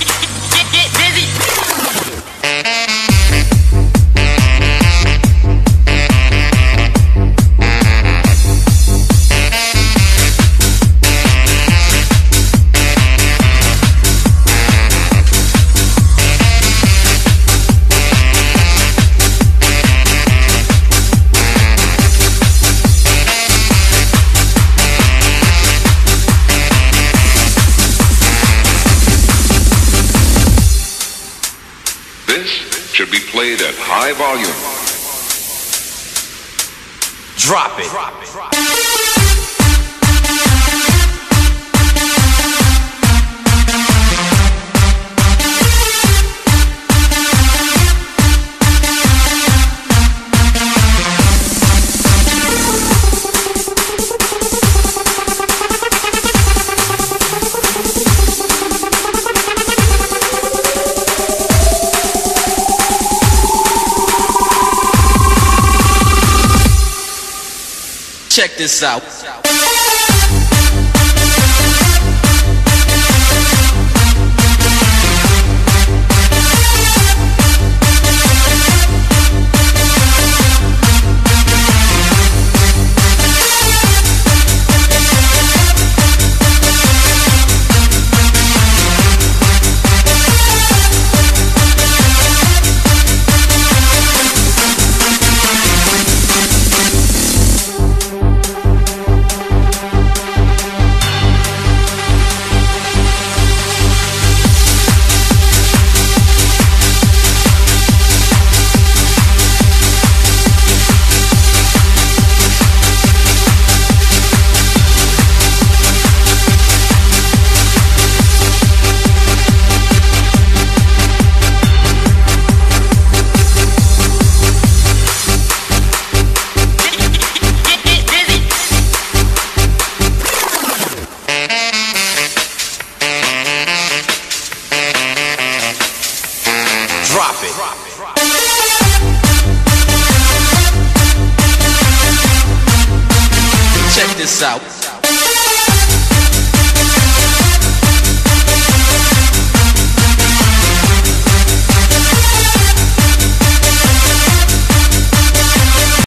Get busy. This should be played at high volume. Drop it. Check this out. Drop it. Check this out.